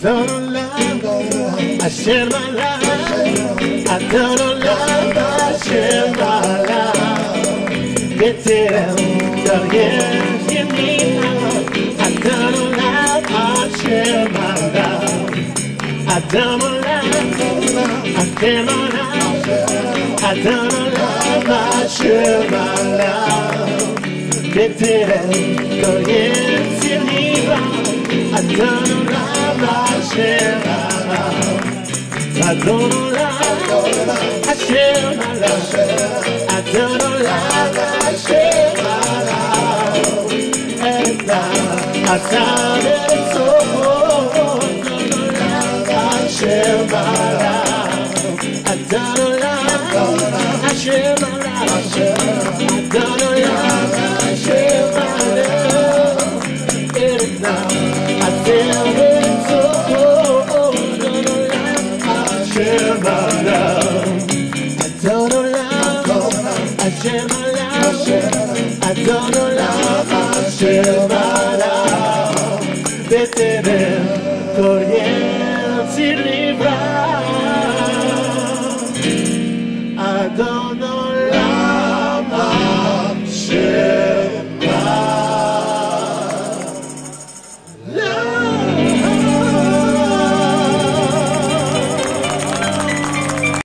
don't love, I share my life. I don't love, I share my life. Get it, go yeah, give me love. I don't love, I share my love. I don't love, I share my life. I don't love, I share my love. Get it, love. I don't love, I share. I don't love, I share my love. I don't love, I share my love. And I, I found it so good. Don't love, I share my love. I don't love, I